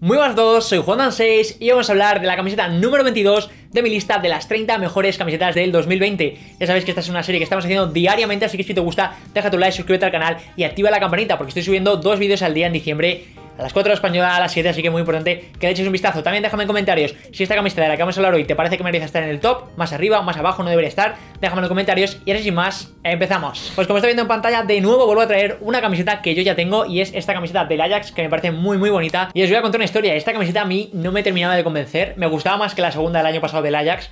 Muy buenas a todos, soy Juan6 y vamos a hablar de la camiseta número 22 de mi lista de las 30 mejores camisetas del 2020. Ya sabéis que esta es una serie que estamos haciendo diariamente, así que si te gusta, deja tu like, suscríbete al canal y activa la campanita porque estoy subiendo dos vídeos al día en diciembre a las 4 de española, a las 7, así que muy importante que le eches un vistazo. También déjame en comentarios si esta camiseta de la que vamos a hablar hoy te parece que merece estar en el top, más arriba, más abajo, no debería estar. Déjame en comentarios y ahora sin más, empezamos. Pues como está viendo en pantalla, de nuevo vuelvo a traer una camiseta que yo ya tengo y es esta camiseta del Ajax que me parece muy muy bonita. Y os voy a contar una historia, esta camiseta a mí no me terminaba de convencer, me gustaba más que la segunda del año pasado del Ajax,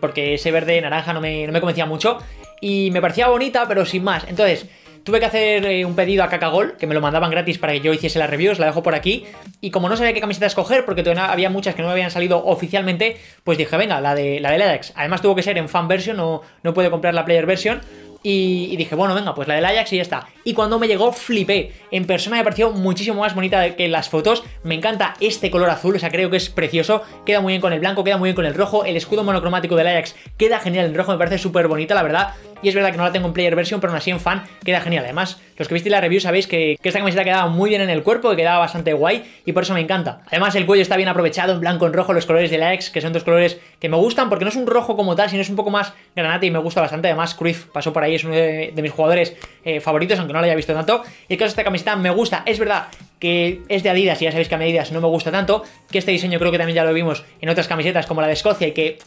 porque ese verde naranja no me, no me convencía mucho y me parecía bonita, pero sin más. Entonces... Tuve que hacer eh, un pedido a Cacagol, que me lo mandaban gratis para que yo hiciese la review, os la dejo por aquí. Y como no sabía qué camiseta escoger, porque todavía había muchas que no me habían salido oficialmente, pues dije, venga, la de la de Ajax. Además tuvo que ser en fan version, no, no puedo comprar la player version. Y, dije, bueno, venga, pues la del Ajax y ya está. Y cuando me llegó, flipé. En persona me pareció muchísimo más bonita que en las fotos. Me encanta este color azul, o sea, creo que es precioso. Queda muy bien con el blanco, queda muy bien con el rojo. El escudo monocromático del Ajax queda genial en rojo, me parece súper bonita, la verdad. Y es verdad que no la tengo en player version, pero aún así en fan queda genial. Además, los que visteis la review sabéis que, esta camiseta quedaba muy bien en el cuerpo, que quedaba bastante guay y por eso me encanta. Además, el cuello está bien aprovechado en blanco, en rojo, los colores del Ajax, que son dos colores que me gustan porque no es un rojo como tal, sino es un poco más granate y me gusta bastante. Además, Cruyff pasó por ahí, es uno de, mis jugadores eh, favoritos, aunque no lo haya visto tanto. Y el caso de esta camiseta me gusta, es verdad que es de Adidas y ya sabéis que a Adidas no me gusta tanto, que este diseño creo que también ya lo vimos en otras camisetas como la de Escocia y que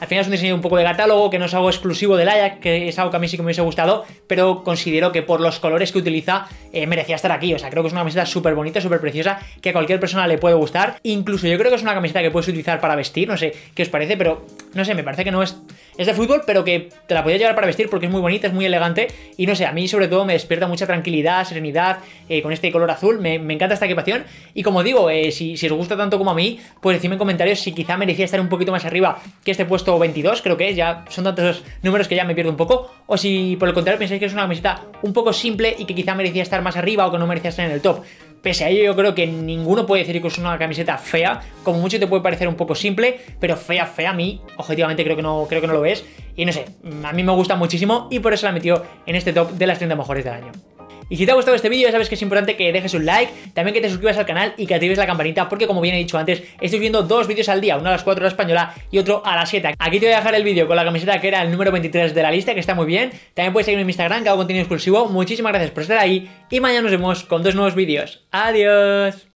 al final es un diseño un poco de catálogo, que no es algo exclusivo del Ajax, que es algo que a mí sí que me hubiese gustado, pero considero que por los colores que utiliza eh, merecía estar aquí. O sea, creo que es una camiseta súper bonita, súper preciosa, que a cualquier persona le puede gustar. Incluso yo creo que es una camiseta que puedes utilizar para vestir, no sé qué os parece, pero no sé, me parece que no es... Es de fútbol, pero que te la podías llevar para vestir porque es muy bonita, es muy elegante y no sé, a mí sobre todo me despierta mucha tranquilidad, serenidad eh, con este color azul, me, encanta esta equipación y como digo, eh, si, si, os gusta tanto como a mí, pues decidme en comentarios si quizá merecía estar un poquito más arriba que este puesto 22, creo que ya son tantos números que ya me pierdo un poco, o si por el contrario pensáis que es una camiseta un poco simple y que quizá merecía estar más arriba o que no merecía estar en el top. Pese a ello, yo creo que ninguno puede decir que es una camiseta fea. Como mucho te puede parecer un poco simple, pero fea, fea a mí, objetivamente creo que no, creo que no lo es. Y no sé, a mí me gusta muchísimo y por eso la metió en este top de las 30 mejores del año. Y si te ha gustado este vídeo ya sabes que es importante que dejes un like, también que te suscribas al canal y que actives la campanita porque como bien he dicho antes, estoy viendo dos vídeos al día, uno a las 4 de la española y otro a las 7. Aquí te voy a dejar el vídeo con la camiseta que era el número 23 de la lista, que está muy bien. También puedes seguirme en mi Instagram que hago contenido exclusivo. Muchísimas gracias por estar ahí y mañana nos vemos con dos nuevos vídeos. Adiós.